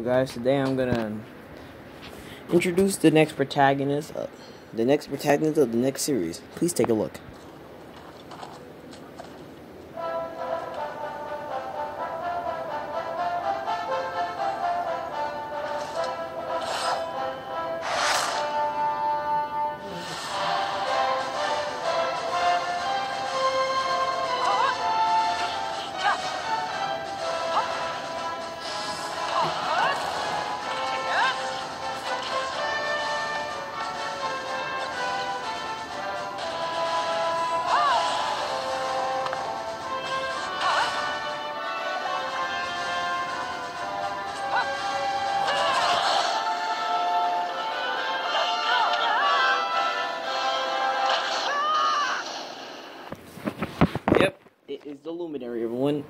guys today i'm gonna introduce the next protagonist uh, the next protagonist of the next series. Please take a look is the Luminary, everyone.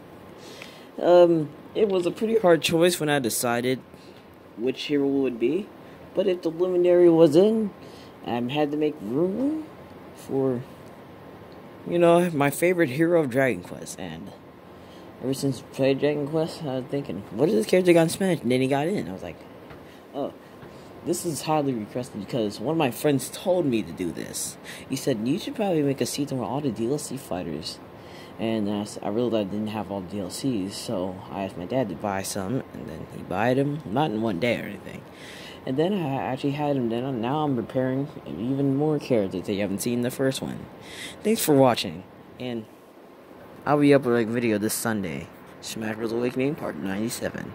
Um, it was a pretty hard choice when I decided which hero would be, but if the Luminary was in, I had to make room for, you know, my favorite hero of Dragon Quest. And ever since I played Dragon Quest, I was thinking, what if this character got smashed? And then he got in. I was like, oh, this is highly requested because one of my friends told me to do this. He said, you should probably make a season where all the DLC fighters and uh, I realized I didn't have all the DLCs, so I asked my dad to buy some, and then he bought them, not in one day or anything. And then I actually had them. Then now I'm preparing even more characters that you haven't seen the first one. Thanks for watching, and I'll be uploading a video this Sunday. Smash Bros. Awakening Part 97.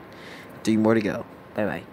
Three more to go. Bye bye.